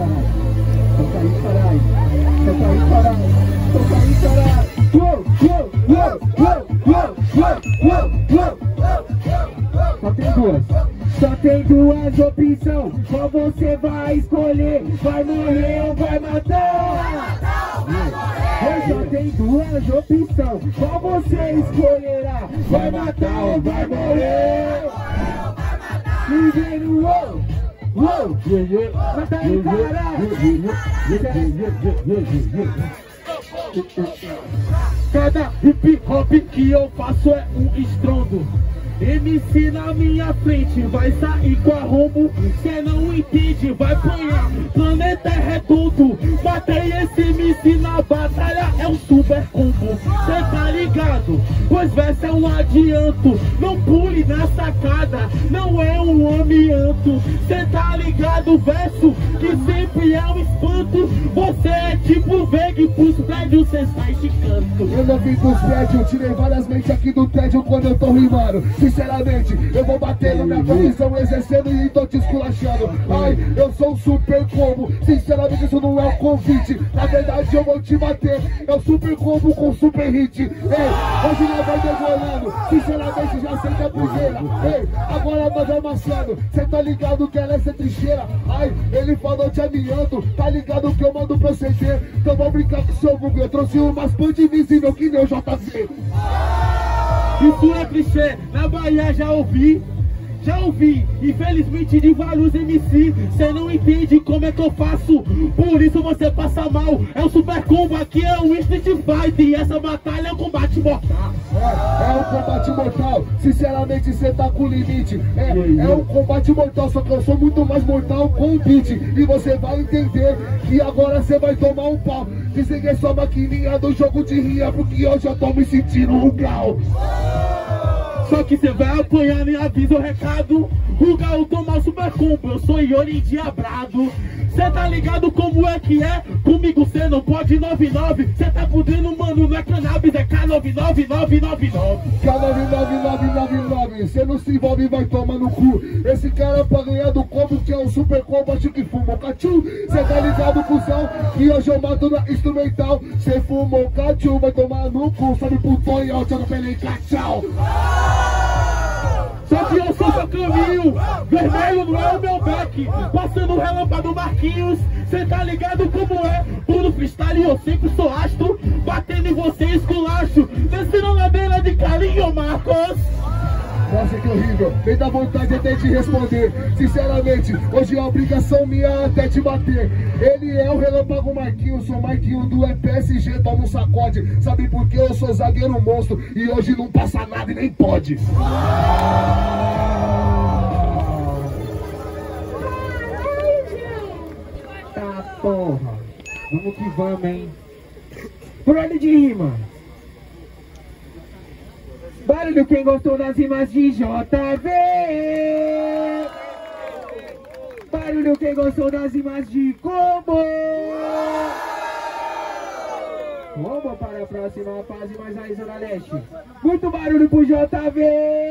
caralho. Toca aí, caralho. Toca aí, caralho. Toca aí, caralho. Uou, uou, uou, uou, uou, uou, uou, uou. Só tem duas. Só tem duas opções. Qual você vai escolher? Vai morrer ou vai matar? Eu só tem duas opções. Qual você escolherá? Vai matar ou vai morrer? Ligeiro, Cada hip hop que eu faço é um estrondo. MC na minha frente vai sair com a rombo Cê não entende, vai apanhar Planeta é redondo Matei esse MC na batalha É um super combo Cê? Pois verso é um adianto. Não pule na sacada. Não é um amianto. Cê tá ligado? Verso que sempre é um espanto. Você é tipo Veg Pros prédios cê sai esticando Eu não vim dos prédios Tirei várias mentes aqui do tédio quando eu tô rimando. Sinceramente, eu vou batendo minha posição exercendo e tô te esculachando. Ai, eu sou um super combo. Sinceramente isso não é um convite. Na verdade eu vou te bater. Um super combo com super hit. Ei, hoje nós vai degolando. Sinceramente já senta a primeira Ei, agora nós vai amassando Cê tá ligado que ela é essa trincheira? Ai, ele falou te amiando. Tá ligado que eu mando proceder Então vou brincar com seu Google Eu trouxe umas invisível que nem o JV isso é clichê, na Bahia já ouvi já ouvi, infelizmente de vários MC Cê não entende como é que eu faço. Por isso você passa mal. É o Super Combo, aqui é o Street Fight E essa batalha é um combate mortal. É, é um combate mortal. Sinceramente cê tá com limite. É, é um combate mortal Só que eu sou muito mais mortal com o beat. E você vai entender que agora cê vai tomar um pau. Dizem que é só maquininha do jogo de ria Porque hoje eu tô me sentindo um grau só que cê vai apanhar, nem avisa o recado. O Gal toma o super combo, eu sou Iori diabrado. Cê tá ligado como é que é? Comigo cê não pode 99 Cê tá fudendo, mano, não é cannabis, é K99999 K99999 Cê não se envolve e vai tomar no cu. Esse cara pra ganhar do combo que é o super combo Acho que fumou. Cachu Cê tá ligado, cuzão, que hoje eu mato na instrumental. Cê fumou cachu, vai tomar no cu. Sabe puto e alto, eu não pelei tchau só que eu sou seu caminho, vermelho não é o meu back Passando o relâmpago Marquinhos, cê tá ligado como é? Puro freestyle eu sempre sou astro Batendo em você esculacho. Descendo na beira de carinho, Marcos nossa, que horrível, vem da vontade até de responder. Sinceramente, hoje é obrigação minha até te bater. Ele é o Relâmpago Marquinhos, sou Marquinho do EPSG, toma um sacode. Sabe por que eu sou zagueiro monstro? E hoje não passa nada e nem pode. Tá porra, vamos que vamos, hein? Por ordem de rima Barulho quem gostou das rimas de JV Barulho quem gostou das rimas de Combo. Combo para a próxima fase, mais aí Zona Leste. Muito barulho pro JV